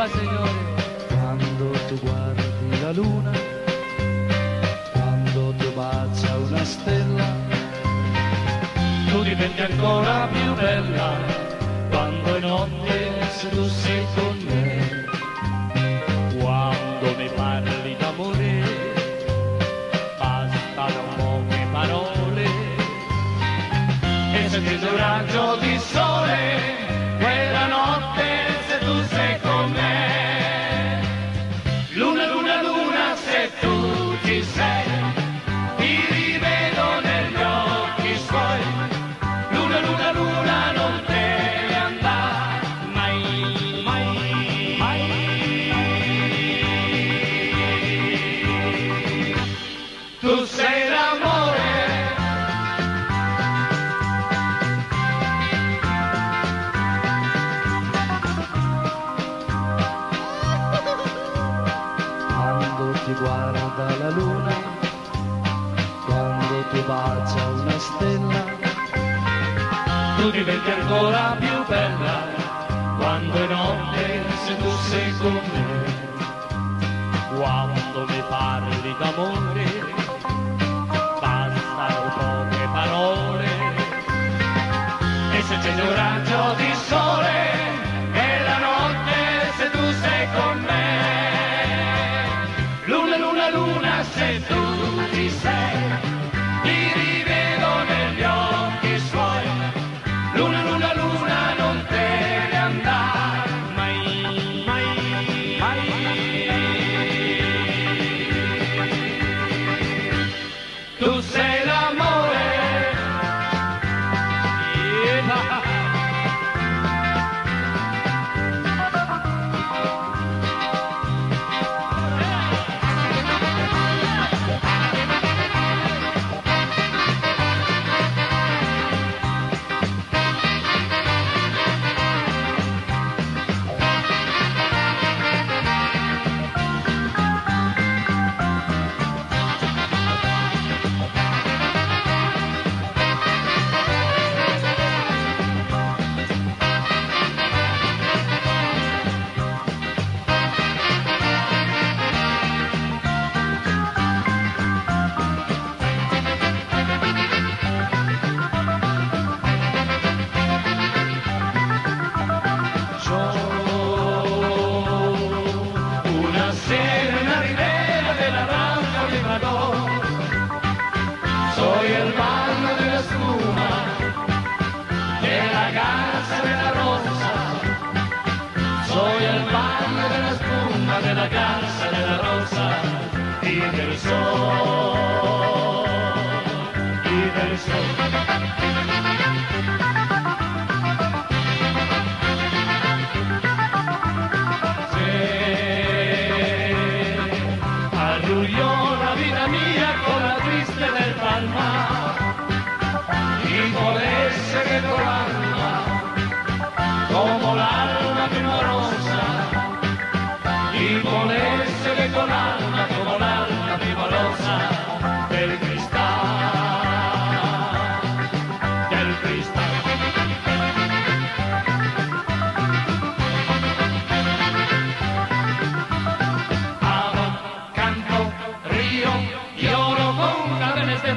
Epa signore, quando tu guardi la luna, quando tu bacia una stella, tu diventi ancora più bella quando è notte se tu sei con me. Quando mi parli d'amore, bastano poche parole. E senti il raggio di sole, guarda la luna, quando tu bacia una stella, tu diventi ancora più bella quando è notte se tu sei con me. Quando mi parli d'amore, do, do. Y del sol. Se. Alluyó la vida mía con la triste del palma. Y con ese que colaba. Como la alma que. Y con ese que.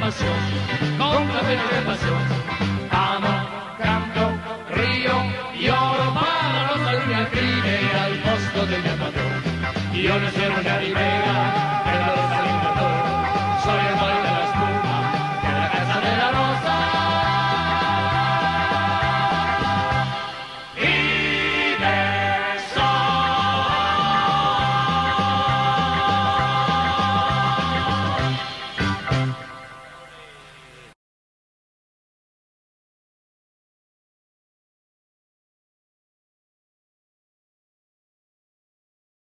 Pasión, con cadenas de pasión. Amo, canto, río, lloro para no salir al crimen al posto de mi amor. Yo no soy una ribera,